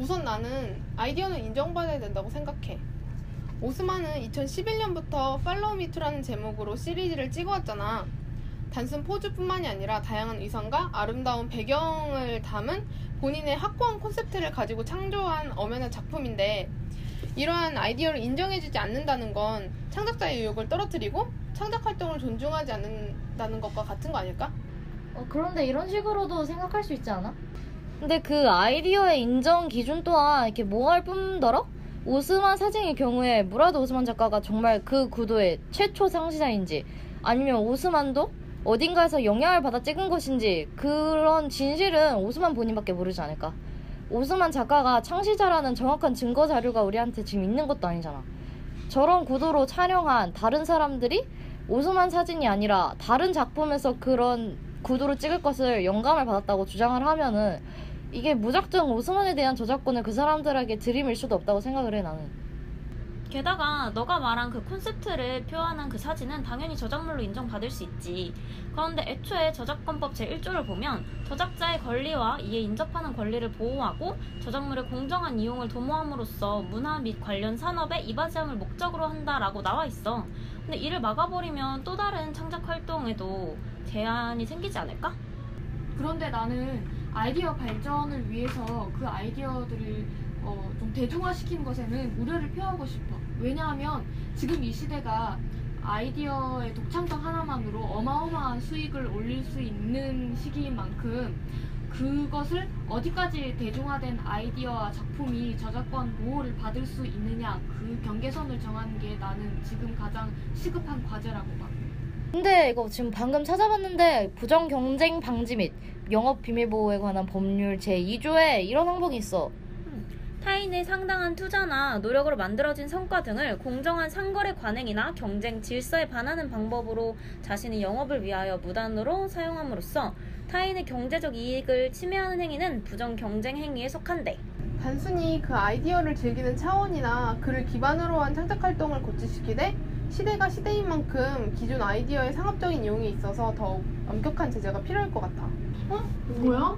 우선 나는 아이디어는 인정받아야 된다고 생각해. 오스만은 2011년부터 팔로우 미투라는 제목으로 시리즈를 찍어왔잖아. 단순 포즈뿐만이 아니라 다양한 의상과 아름다운 배경을 담은 본인의 확고한 콘셉트를 가지고 창조한 엄연한 작품인데 이러한 아이디어를 인정해주지 않는다는 건 창작자의 의욕을 떨어뜨리고 창작 활동을 존중하지 않는다는 것과 같은 거 아닐까? 어, 그런데 이런 식으로도 생각할 수 있지 않아? 근데 그 아이디어의 인정 기준 또한 이렇게 모호할 뿐더러 오스만 사진의 경우에 무라드 오스만 작가가 정말 그 구도의 최초 창시자인지 아니면 오스만도 어딘가에서 영향을 받아 찍은 것인지 그런 진실은 오스만 본인밖에 모르지 않을까. 오스만 작가가 창시자라는 정확한 증거 자료가 우리한테 지금 있는 것도 아니잖아. 저런 구도로 촬영한 다른 사람들이 오스만 사진이 아니라 다른 작품에서 그런 구도로 찍을 것을 영감을 받았다고 주장을 하면은 이게 무작정 오스만에 대한 저작권을 그 사람들에게 들이밀 수도 없다고 생각을 해 나는. 게다가 너가 말한 그 콘셉트를 표현한 그 사진은 당연히 저작물로 인정받을 수 있지. 그런데 애초에 저작권법 제1조를 보면 저작자의 권리와 이에 인접하는 권리를 보호하고 저작물의 공정한 이용을 도모함으로써 문화 및 관련 산업에 이바지함을 목적으로 한다라고 나와 있어. 근데 이를 막아버리면 또 다른 창작 활동에도 제한이 생기지 않을까? 그런데 나는 아이디어 발전을 위해서 그 아이디어들을 어, 좀 대중화시키는 것에는 우려를 표하고 싶어. 왜냐하면 지금 이 시대가 아이디어의 독창성 하나만으로 어마어마한 수익을 올릴 수 있는 시기인 만큼 그것을 어디까지 대중화된 아이디어와 작품이 저작권 보호를 받을 수 있느냐 그 경계선을 정하는 게 나는 지금 가장 시급한 과제라고 봐. 근데 이거 지금 방금 찾아봤는데 부정 경쟁 방지 및 영업 비밀 보호에 관한 법률 제2조에 이런 항목이 있어. 타인의 상당한 투자나 노력으로 만들어진 성과 등을 공정한 상거래 관행이나 경쟁 질서에 반하는 방법으로 자신의 영업을 위하여 무단으로 사용함으로써 타인의 경제적 이익을 침해하는 행위는 부정 경쟁 행위에 속한대. 단순히 그 아이디어를 즐기는 차원이나 그를 기반으로 한 창작 활동을 고치시키되 시대가 시대인 만큼 기존 아이디어의 상업적인 이용에 있어서 더욱 엄격한 제재가 필요할 것 같아. 어? 뭐야?